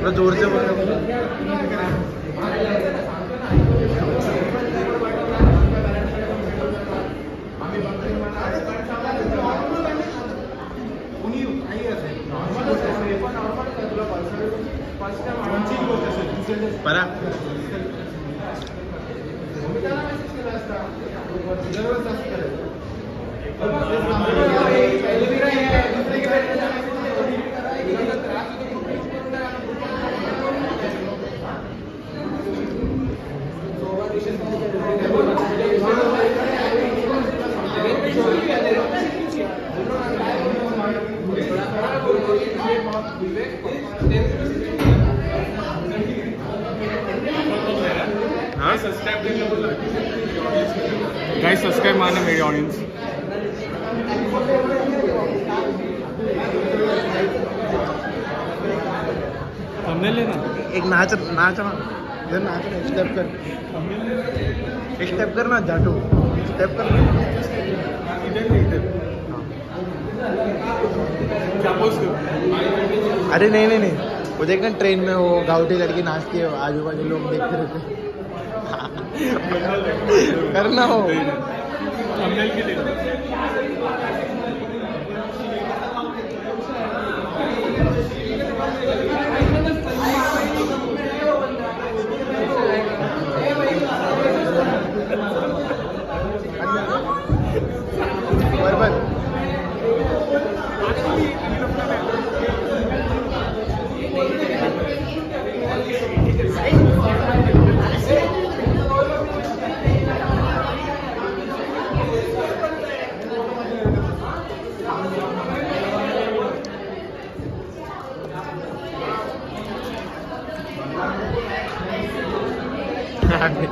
थोड़ा ज़ोर से बोलो para हाँ गाइस सब्सक्राइब मारना मेरी ऑडियंस हमने लेना? एक नाच नाच ना। इधर नाच ना स्टेप कर। स्टेप कर ना जाटू। स्टेप कर। इधर इधर। अरे नहीं नहीं नहीं। वो देख ना ट्रेन में वो गाउटी लड़की नाचती है आजू बाजू लोग देखते रहते करना हो। Thank की হাঁটবে